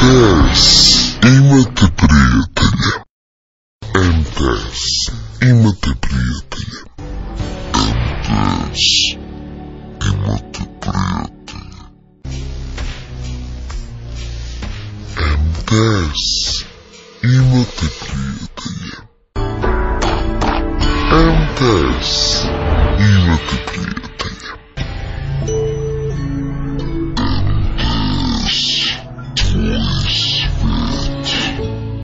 MTS Imateprietelha MTS Imateprietelha MTS Imateprietelha MTS Imateprietelha MTS Imateprietelha